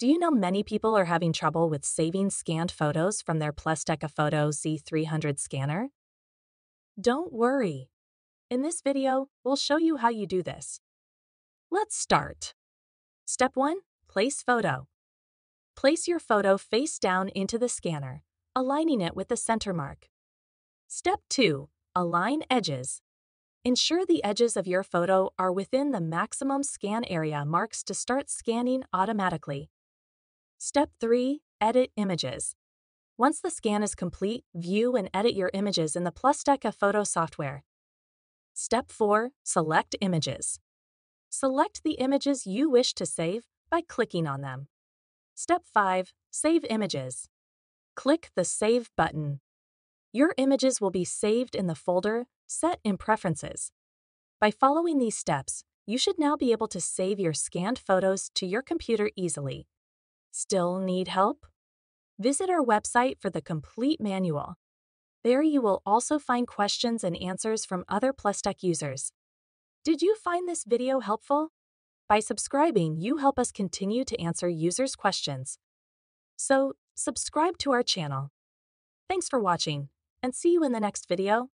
Do you know many people are having trouble with saving scanned photos from their Plustek ePhoto Z300 scanner? Don't worry. In this video, we'll show you how you do this. Let's start. Step 1. Place photo. Place your photo face down into the scanner, aligning it with the center mark. Step 2. Align edges. Ensure the edges of your photo are within the maximum scan area marks to start scanning automatically. Step 3. Edit images. Once the scan is complete, view and edit your images in the Plustek ePhoto software. Step 4. Select images. Select the images you wish to save by clicking on them. Step 5. Save images. Click the Save button. Your images will be saved in the folder set in Preferences. By following these steps, you should now be able to save your scanned photos to your computer easily. Still need help? Visit our website for the complete manual. There you will also find questions and answers from other Plustek users. Did you find this video helpful? By subscribing, you help us continue to answer users' questions. So, subscribe to our channel. Thanks for watching, and see you in the next video.